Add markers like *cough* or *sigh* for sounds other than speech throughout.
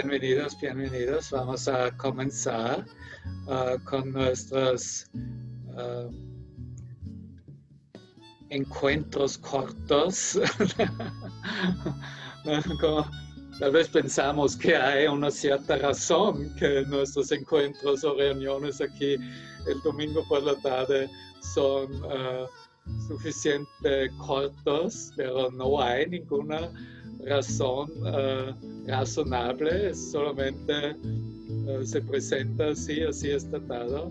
Bienvenidos, bienvenidos. Vamos a comenzar uh, con nuestros uh, encuentros cortos. *laughs* Tal vez pensamos que hay una cierta razón que nuestros encuentros o reuniones aquí el domingo por la tarde son uh, suficientemente cortos, pero no hay ninguna razón uh, razonable, solamente uh, se presenta así, así es tratado.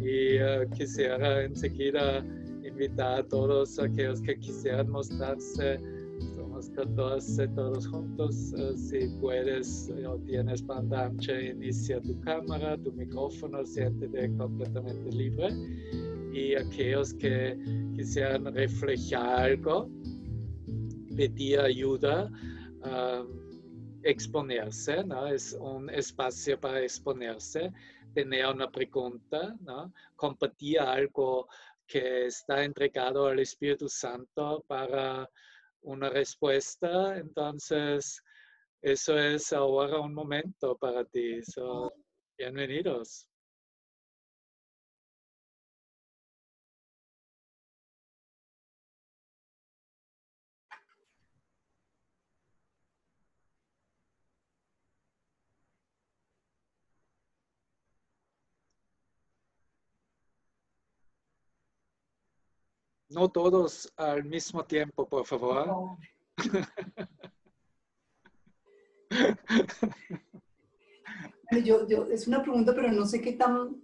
Y uh, quisiera enseguida invitar a todos aquellos que quisieran mostrarse, somos 14 todos juntos, si puedes o tienes banda ancha, inicia tu cámara, tu micrófono, siéntete completamente libre. Y aquellos que quisieran reflejar algo, pedir ayuda, uh, exponerse, ¿no? Es un espacio para exponerse, tener una pregunta. Compartir algo que está entregado al Espíritu Santo para una respuesta. Entonces, eso es ahora un momento para ti. So, bienvenidos. No todos al mismo tiempo, por favor. No. Yo, yo, es una pregunta, pero no sé qué tan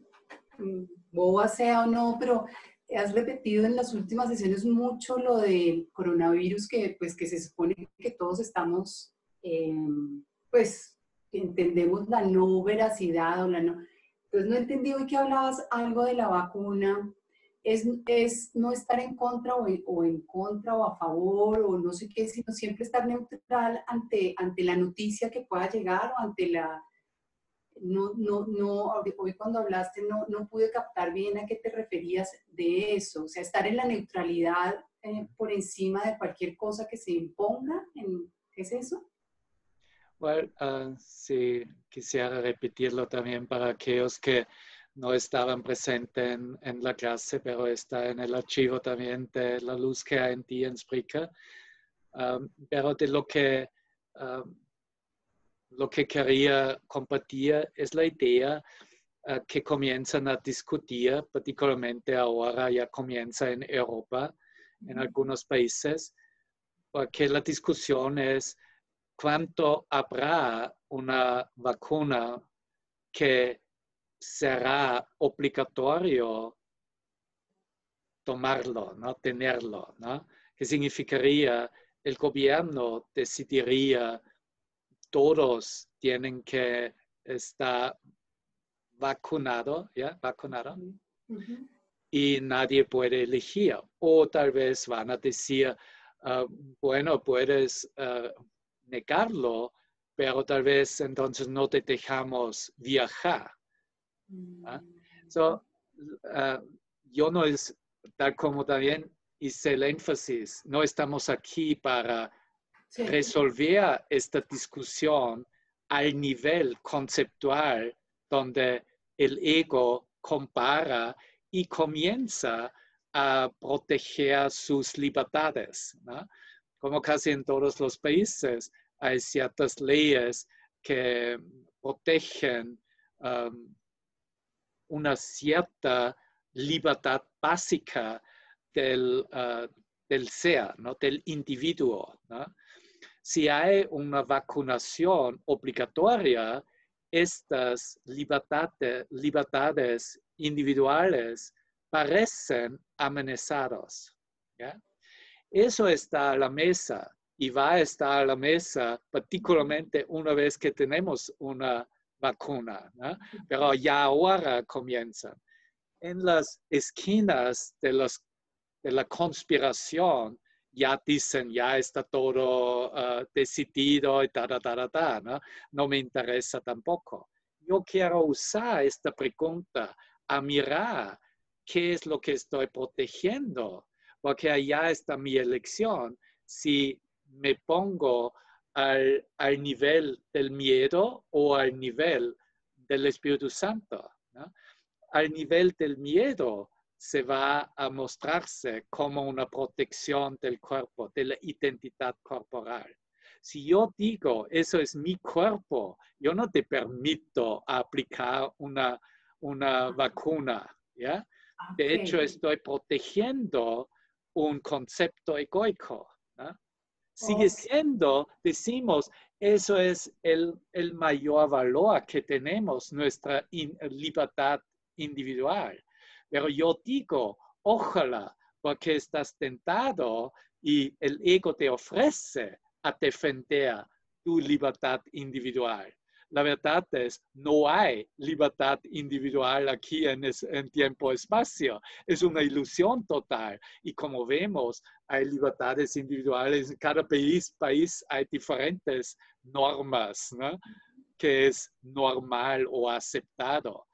mm, boba sea o no, pero has repetido en las últimas sesiones mucho lo del coronavirus, que pues que se supone que todos estamos, eh, pues entendemos la no veracidad o la no. Entonces no entendí hoy que hablabas algo de la vacuna, es, es, no estar en contra o o en, contra o a favor o no sé qué, sino siempre estar neutral ante, ante la noticia que pueda llegar o ante la... No, no, no, hoy cuando hablaste no, no pude captar bien a qué te referías de eso, o sea, estar en la neutralidad eh, por encima de cualquier cosa que se imponga, en, ¿qué es eso? Bueno, uh, sí, quisiera repetirlo también para aquellos que no estaban presentes en, en, la clase, pero está en el archivo también de la luz que hay en ti en Spreaker. Um, pero de lo que, um, lo que quería compartir es la idea uh, que comienzan a discutir, particularmente ahora ya comienza en Europa, en algunos países, porque la discusión es cuánto habrá una vacuna que será obligatorio tomarlo, ¿no? tenerlo, ¿no? que significaría el gobierno decidiría todos tienen que estar vacunados, ¿ya? Vacunado. Uh -huh. Y nadie puede elegir. O tal vez van a decir, uh, bueno, puedes uh, negarlo, pero tal vez entonces no te dejamos viajar. ¿Ah? So, uh, yo no es, tal como también hice el énfasis, no estamos aquí para sí. resolver esta discusión al nivel conceptual donde el ego compara y comienza a proteger sus libertades. ¿no? Como casi en todos los países hay ciertas leyes que protegen um, una cierta libertad básica del, uh, del ser, ¿no? del individuo. Si hay una vacunación obligatoria, estas libertades, libertades individuales parecen amenazadas. Eso está a la mesa y va a estar a la mesa particularmente una vez que tenemos una vacuna, ¿no? pero ya ahora comienzan. En las esquinas de, los, de la conspiración ya dicen, ya está todo uh, decidido y ta, ta, ta, ta, ¿no? no me interesa tampoco. Yo quiero usar esta pregunta a mirar qué es lo que estoy protegiendo, porque allá está mi elección. Si me pongo al, al nivel del miedo o al nivel del Espíritu Santo. ¿no? Al nivel del miedo se va a mostrarse como una protección del cuerpo, de la identidad corporal. Si yo digo, eso es mi cuerpo, yo no te permito aplicar una, una vacuna, ¿ya? De hecho, estoy protegiendo un concepto egoico. Sigue siendo, decimos, eso es el, el, mayor valor que tenemos, nuestra libertad individual. Pero yo digo, ojalá, porque estás tentado y el ego te ofrece a defender tu libertad individual la verdad es, no hay libertad individual aquí en, en tiempo-espacio. Es una ilusión total. Y como vemos, hay libertades individuales. En cada país, país hay diferentes normas, ¿no? que es normal o aceptado.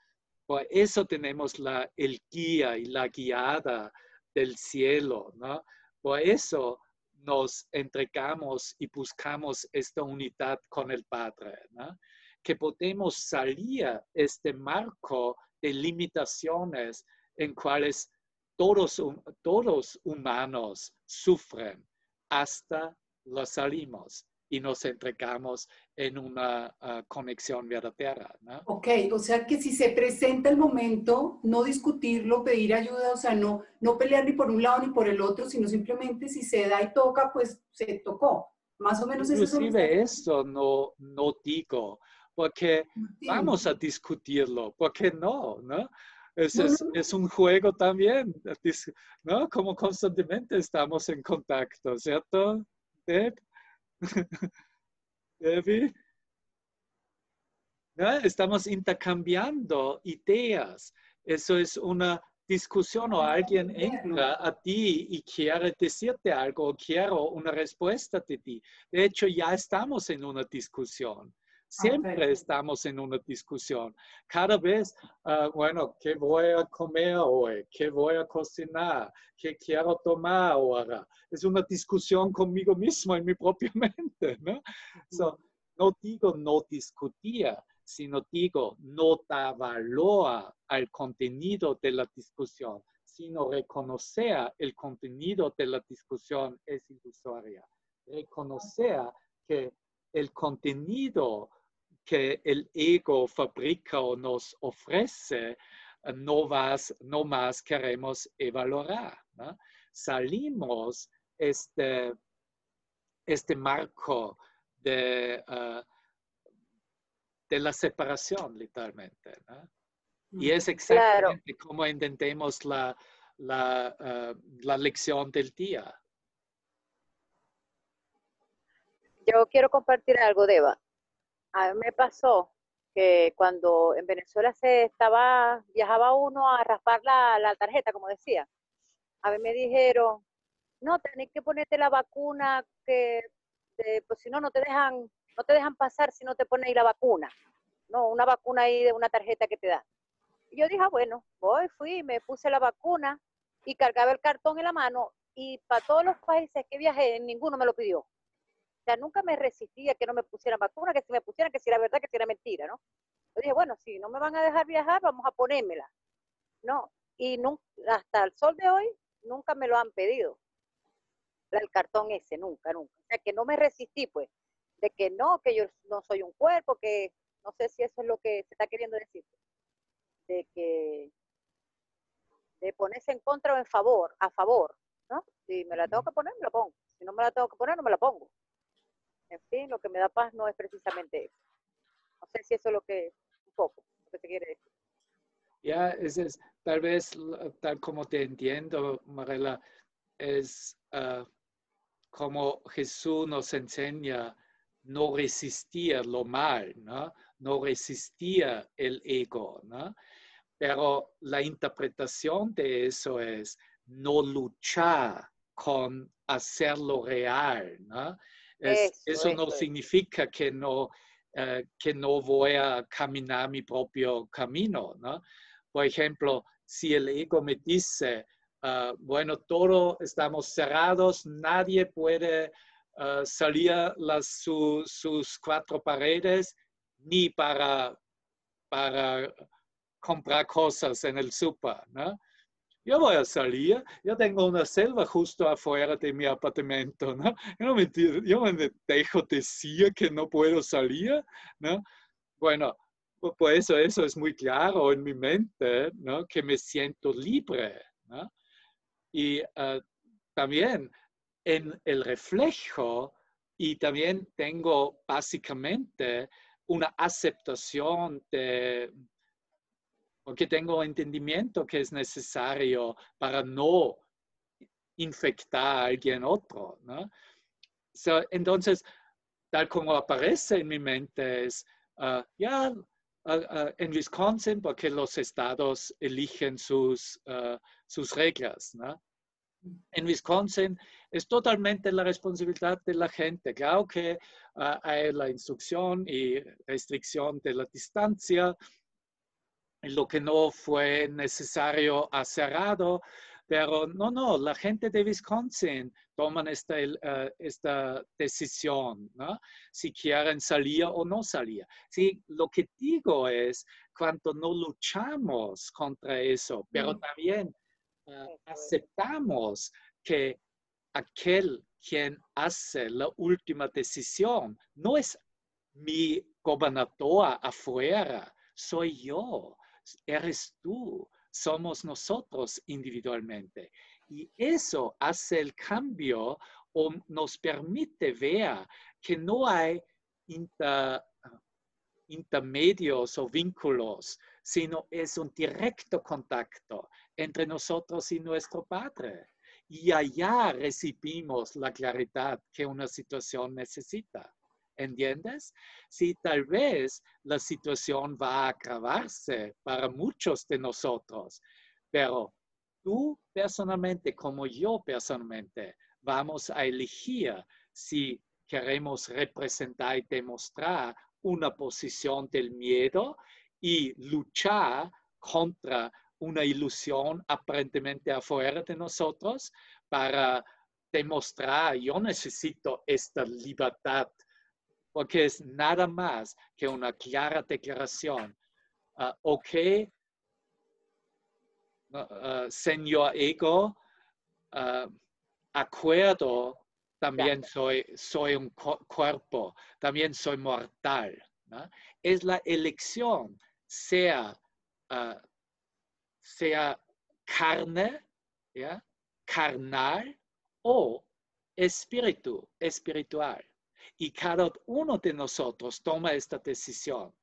Por eso tenemos la, el guía y la guiada del cielo. ¿no? Por eso nos entregamos y buscamos esta unidad con el Padre. ¿no? Que podemos salir este marco de limitaciones en cuales todos, todos humanos sufren hasta lo salimos y nos entregamos en una ah, conexión verdadera. ¿no? Ok, o sea que si se presenta el momento, no discutirlo, pedir ayuda, o sea, no, no pelear ni por un lado ni por el otro, sino simplemente si se da y toca, pues se tocó. Más o menos eso. Inclusive eso no, no digo, porque vamos a discutirlo, porque no, ¿no? Es, es, un juego también, ¿no? Como constantemente estamos en contacto, ¿cierto, Deb? *laughs* Debbie? ¿No? Estamos intercambiando ideas. Eso es una discusión o alguien entra a ti y quiere decirte algo o quiere una respuesta de ti. De hecho, ya estamos en una discusión. Siempre estamos en una discusión. Cada vez, ah, bueno, ¿qué voy a comer hoy? ¿Qué voy a cocinar? ¿Qué quiero tomar ahora? Es una discusión conmigo mismo en mi propia *laughs* mente, ¿no? no digo no discutir, sino digo no da valor al contenido de la discusión, sino reconocer el contenido de la discusión es ilusoria. Reconocer que el contenido que el ego fabrica o nos ofrece, no más, no más queremos evaluar. Salimos este, este marco de, ah, de la separación, literalmente. Y es exactamente como entendemos la, la, ah, la lección del día. Yo quiero compartir algo, Deva a mí me pasó que cuando en Venezuela se estaba, viajaba uno a raspar la, tarjeta, como decía, a mí me dijeron, no, tenés que ponerte la vacuna, que pues si no, no te dejan, no te dejan pasar si no te pones la vacuna. No, una vacuna ahí de una tarjeta que te da. Y yo dije, ah, bueno, voy, fui, me puse la vacuna y cargaba el cartón en la mano y para todos los países que viajé, ninguno me lo pidió. O sea, nunca me resistía que no me pusieran vacuna, que si me pusieran, que si era verdad, que si era mentira, ¿no? Yo dije, bueno, si no me van a dejar viajar, vamos a ponérmela. No, y hasta el sol de hoy nunca me lo han pedido. El cartón ese, nunca, nunca. O sea, que no me resistí, pues, de que no, que yo no soy un cuerpo, que no sé si eso es lo que se está queriendo decir. De que de ponerse en contra o en favor, a favor, ¿no? Si me la tengo que poner, me la pongo. Si no me la tengo que poner, no me la pongo. En fin, lo que me da paz no es precisamente eso. No sé si eso es lo que, un poco, lo que te quiere decir. Ya, es, tal vez, tal como te entiendo, Marela, es ah, como Jesús nos enseña no resistir lo mal, ¿no? No resistir el ego, ¿no? Pero la interpretación de eso es no luchar con hacerlo real, ¿no? Eso, no significa que no, eh, que no voy a caminar mi propio camino, ¿no? Por ejemplo, si el ego me dice, ah, bueno, todos estamos cerrados, nadie puede uh, salía las, su, sus cuatro paredes ni para, para comprar cosas en el super, ¿no? Yo voy a salir, yo tengo una selva justo afuera de mi apartamento, ¿no? Yo, no me, yo me dejo decir que no puedo salir, ¿no? Bueno, por eso eso es muy claro en mi mente, ¿no? Que me siento libre, ¿no? Y uh, también en el reflejo y también tengo básicamente una aceptación de, porque tengo entendimiento que es necesario para no infectar a alguien otro, entonces, tal como aparece en mi mente es, uh, ya uh, uh, en Wisconsin, porque los estados eligen sus, sus reglas. En Wisconsin es totalmente la responsabilidad de la gente. Claro que hay la instrucción y restricción de la distancia, lo que no fue necesario ha cerrado, pero no, no, la gente de Wisconsin toman esta, uh, esta decisión, ¿no? Si quieren salir o no salir. Sí, lo que digo es, cuando no luchamos contra eso, pero también uh, aceptamos que aquel quien hace la última decisión no es mi gobernador afuera, soy yo eres tú, somos nosotros individualmente. Y eso hace el cambio o nos permite ver que no hay intermedios o vínculos, sino es un directo contacto entre nosotros y nuestro Padre. Y allá recibimos la claridad que una situación necesita. ¿Entiendes? Si tal vez la situación va a agravarse para muchos de nosotros, pero tú personalmente como yo personalmente vamos a elegir si queremos representar y demostrar una posición del miedo y luchar contra una ilusión aparentemente afuera de nosotros para demostrar, yo necesito esta libertad porque es nada más que una clara declaración. Uh, ok, uh, señor ego, uh, acuerdo, también soy, soy un cuerpo, también soy mortal. ¿no? Es la elección, sea, sea carne, ¿ya? carnal o espíritu, espiritual. Y cada uno de nosotros toma esta decisión.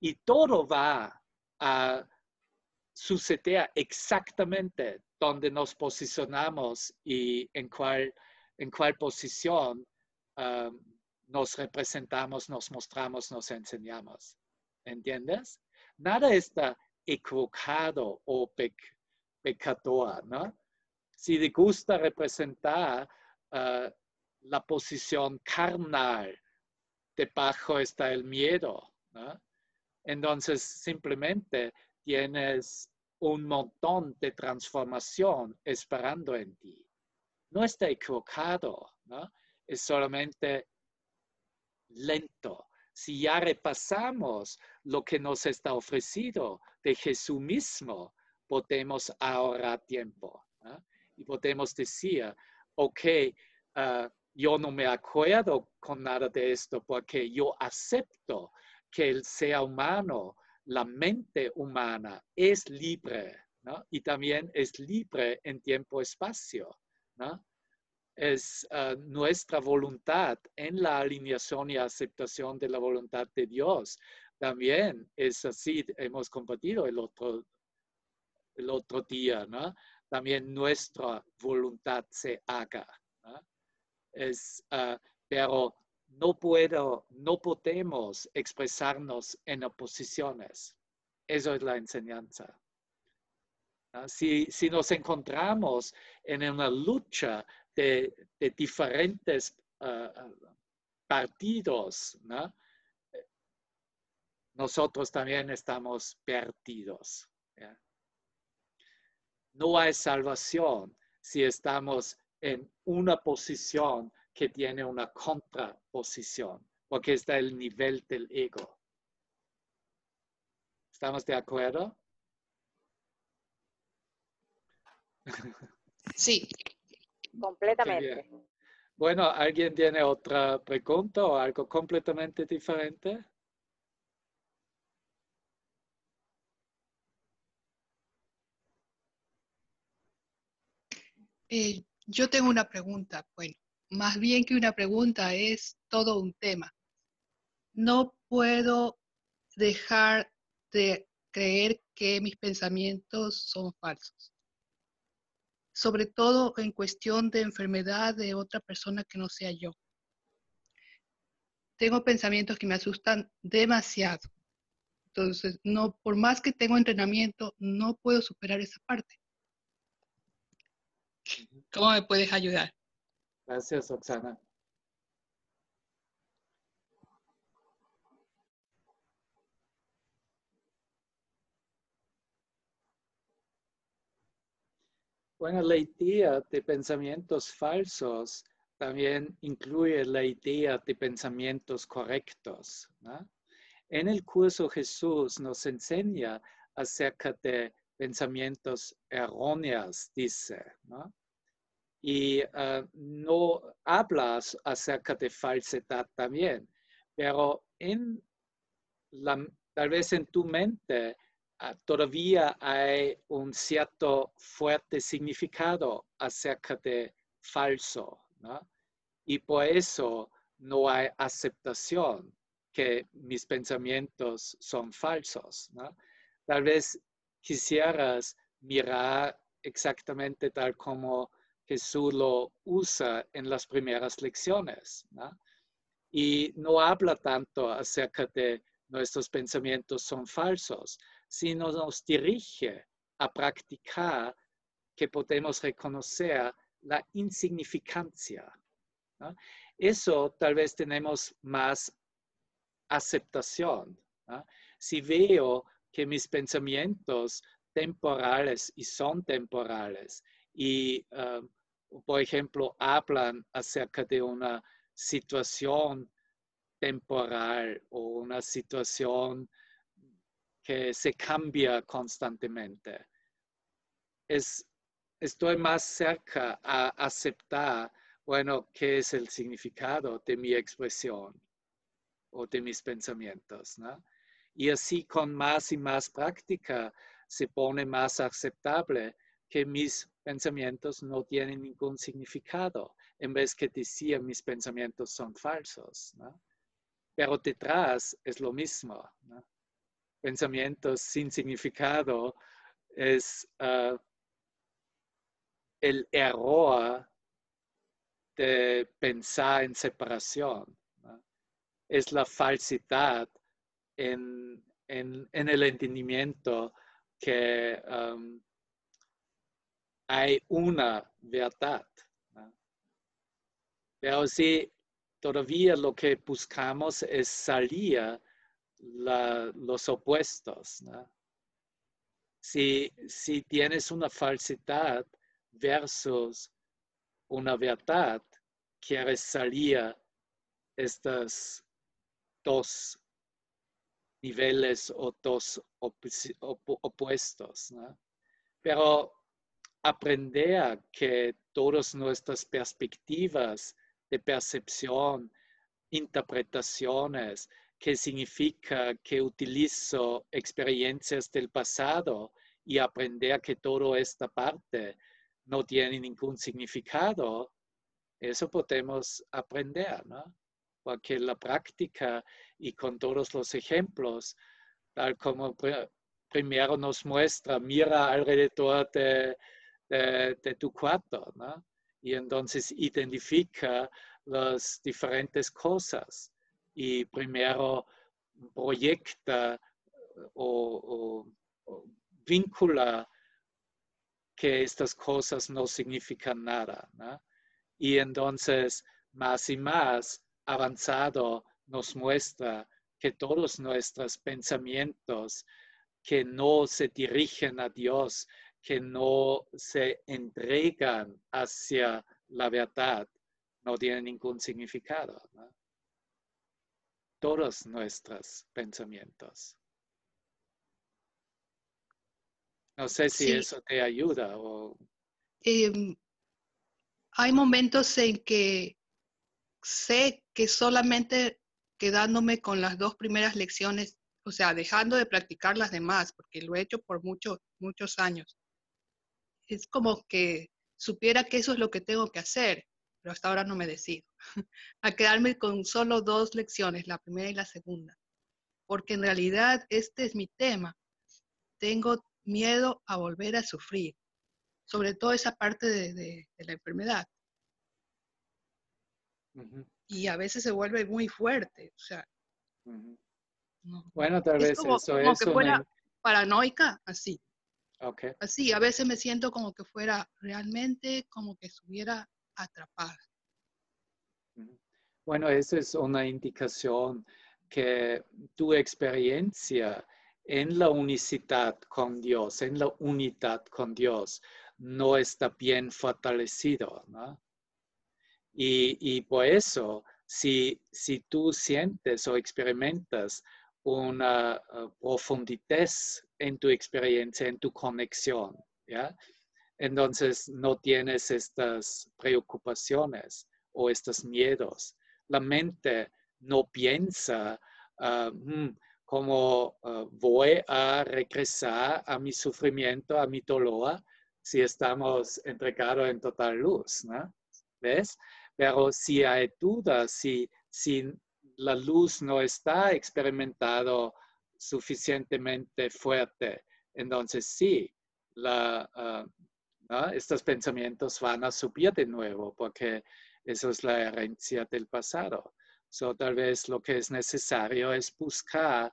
Y todo va a suceder exactamente donde nos posicionamos y en cuál, en cuál posición um, nos representamos, nos mostramos, nos enseñamos. ¿Entiendes? Nada está equivocado o pecador, ¿no? Si te gusta representar uh, la posición carnal, debajo está el miedo. Entonces, simplemente tienes un montón de transformación esperando en ti. No está equivocado, es solamente lento. Si ya repasamos lo que nos está ofrecido de Jesús mismo, podemos ahorrar tiempo y podemos decir, ok, uh, yo no me acuerdo con nada de esto porque yo acepto que el ser humano, la mente humana es libre. Y también es libre en tiempo-espacio, ¿no? Es ah, nuestra voluntad en la alineación y aceptación de la voluntad de Dios. También es así, hemos compartido el otro, el otro día. También nuestra voluntad se haga, es, uh, pero no puedo, no podemos expresarnos en oposiciones. Eso es la enseñanza. Uh, si, si, nos encontramos en una lucha de, de diferentes uh, partidos, ¿no? nosotros también estamos perdidos. No hay salvación si estamos en una posición que tiene una contraposición, porque está el nivel del ego. ¿Estamos de acuerdo? Sí. Completamente. Bueno, ¿alguien tiene otra pregunta o algo completamente diferente? Eh, yo tengo una pregunta. Bueno, más bien que una pregunta es todo un tema. No puedo dejar de creer que mis pensamientos son falsos. Sobre todo en cuestión de enfermedad de otra persona que no sea yo. Tengo pensamientos que me asustan demasiado. Entonces, no, por más que tengo entrenamiento, no puedo superar esa parte. ¿Cómo me puedes ayudar? Gracias, Oxana. Bueno, la idea de pensamientos falsos también incluye la idea de pensamientos correctos. En el curso Jesús nos enseña acerca de pensamientos erróneos, dice. Y ah, no hablas acerca de falsedad también, pero en la, tal vez en tu mente Ah, todavía hay un cierto fuerte significado acerca de falso. Y por eso no hay aceptación que mis pensamientos son falsos. Tal vez quisieras mirar exactamente tal como Jesús lo usa en las primeras lecciones, ¿no? Y no habla tanto acerca de nuestros pensamientos son falsos, sino nos dirige a practicar que podemos reconocer la insignificancia. Eso tal vez tenemos más aceptación. Si veo que mis pensamientos temporales y son temporales y, um, por ejemplo, hablan acerca de una situación temporal o una situación que se cambia constantemente. Es, estoy más cerca a aceptar, bueno, qué es el significado de mi expresión o de mis pensamientos, ¿no? Y así con más y más práctica se pone más aceptable que mis pensamientos no tienen ningún significado, en vez que decir mis pensamientos son falsos, ¿no? Pero detrás es lo mismo, pensamientos sin significado es ah, el error de pensar en separación. Es la falsidad en, el entendimiento que hay una verdad. Pero si todavía lo que buscamos es salir los opuestos. Si, si tienes una falsidad versus una verdad, quieres salir estos dos niveles o dos opuestos. Pero aprender que todas nuestras perspectivas de percepción, interpretaciones, que significa que utilizo experiencias del pasado y aprender que toda esta parte no tiene ningún significado, eso podemos aprender, ¿no? Porque la práctica y con todos los ejemplos, tal como primero nos muestra, mira alrededor de, de tu cuarto. Y entonces identifica las diferentes cosas y primero proyecta o, vincula que estas cosas no significan nada. Y entonces, más y más avanzado, nos muestra que todos nuestros pensamientos que no se dirigen a Dios, que no se entregan hacia la verdad, no tiene ningún significado. Todos nuestros pensamientos. No sé si eso te ayuda o... Em, hay momentos en que sé que solamente quedándome con las dos primeras lecciones, o sea, dejando de practicar las demás, porque lo he hecho por muchos, muchos años. Es como que supiera que eso es lo que tengo que hacer, pero hasta ahora no me decido. *laughs* a quedarme con solo dos lecciones, la primera y la segunda. Porque en realidad este es mi tema. Tengo miedo a volver a sufrir, sobre todo esa parte de, la enfermedad. Y a veces se vuelve muy fuerte, o sea. bueno, tal vez como, eso como que fuera paranoica, así. Okay. Así, a veces me siento como que fuera realmente como que estuviera atrapada. Bueno, eso es una indicación que tu experiencia en la unicidad con Dios, en la unidad con Dios, no está bien fortalecido. ¿no? Y, por eso, si, si tú sientes o experimentas una uh, profundidad en tu experiencia, en tu conexión. Entonces no tienes estas preocupaciones o estos miedos. La mente no piensa, uh, hmm, cómo uh, voy a regresar a mi sufrimiento, a mi dolor, si estamos entregados en total luz. ¿Ves? Pero si hay dudas, si, si la luz no está experimentado suficientemente fuerte, entonces sí, la, uh, estos pensamientos van a subir de nuevo porque eso es la herencia del pasado. So, tal vez lo que es necesario es buscar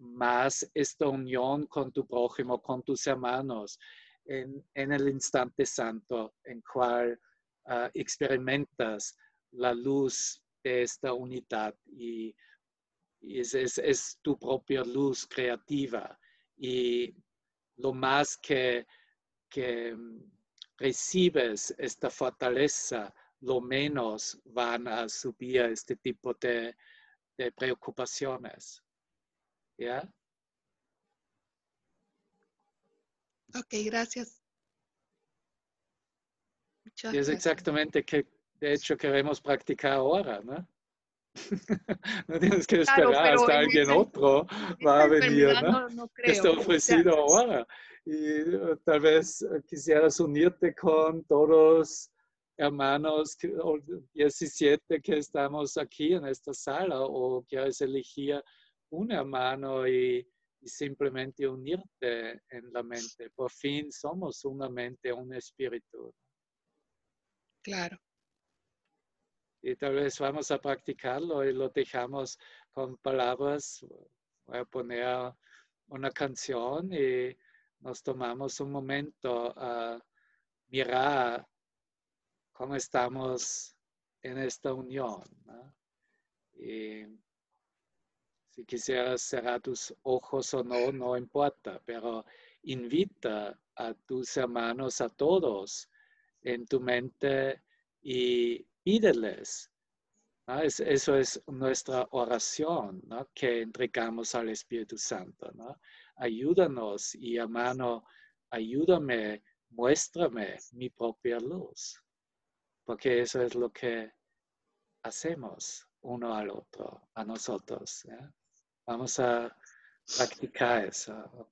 más esta unión con tu prójimo, con tus hermanos, en, el instante santo en cual ah, experimentas la luz de esta unidad y, es, tu propia luz creativa. Y lo más que, que recibes esta fortaleza, lo menos van a subir este tipo de, preocupaciones. ¿Ya? Ok, gracias. y es exactamente que, de hecho, queremos practicar ahora, ¿no? *laughs* no tienes que esperar hasta alguien otro va a venir, ¿no? no, Está ofrecido ahora. Y uh, tal vez uh, quisieras unirte con todos hermanos 17 que estamos aquí en esta sala o quieres elegir un hermano y, simplemente unirte en la mente. Por fin somos una mente, un espíritu. Claro. Y tal vez vamos a practicarlo y lo dejamos con palabras. Voy a poner una canción y nos tomamos un momento a mirar cómo estamos en esta unión. Y si quisieras cerrar tus ojos o no, no importa, pero invita a tus hermanos, a todos, en tu mente y pídeles. eso es nuestra oración que entregamos al Espíritu Santo. Ayúdanos y hermano, ayúdame, muéstrame mi propia luz porque eso es lo que hacemos uno al otro, a nosotros. Vamos a practicar eso,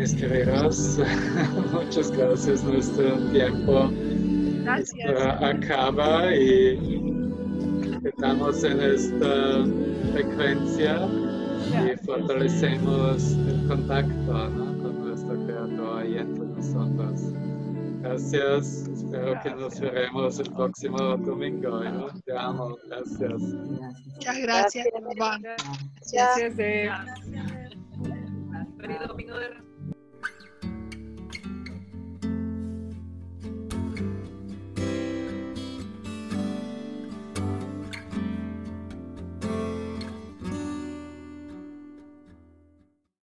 ¿ok? *laughs* muchas gracias. Nuestro tiempo acaba y estamos en esta frecuencia y fortalecemos el contacto con nuestro creador y entre nosotros. Gracias. Espero que nos veremos el próximo domingo. ¿eh? Te amo. Gracias. Muchas gracias. Gracias. Bye. Gracias, Deb. Feliz domingo de